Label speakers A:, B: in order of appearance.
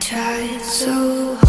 A: tried so hard.